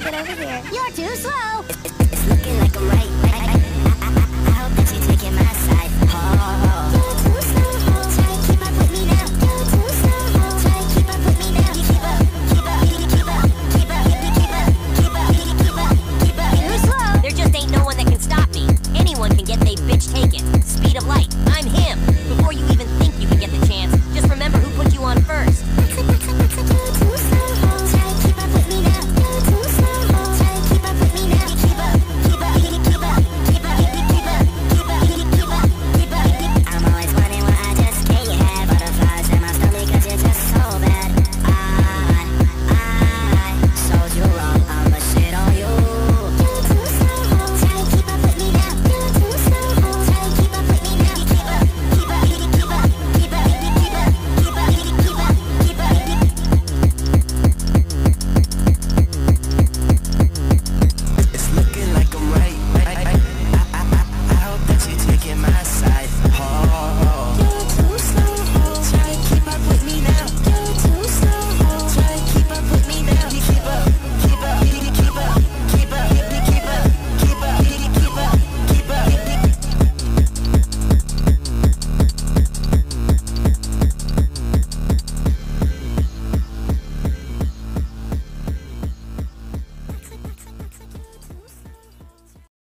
get over here. You're too slow. It's, looking like right. That Anyone can get they bitch taken. Speed of light. I'm him. Before you